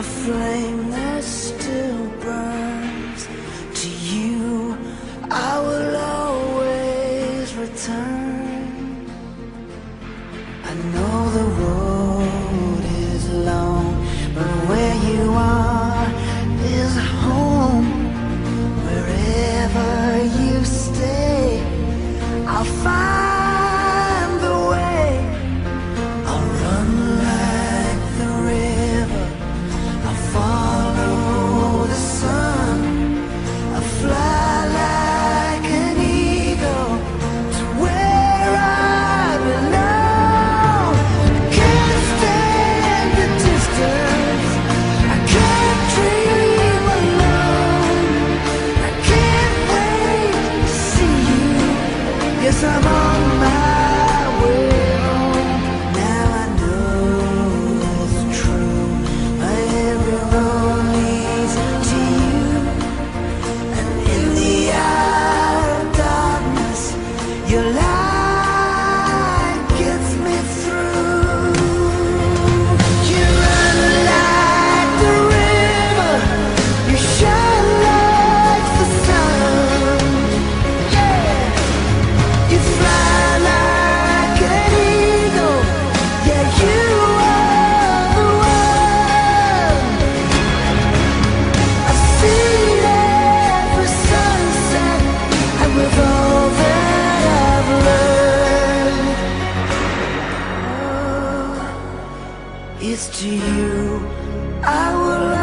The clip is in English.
a flame that still to you, I will.